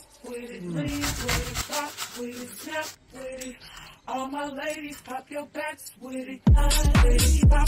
pop with it, lean with it, pop with it, snap with it. All my ladies, pop your backs with it, with it, pop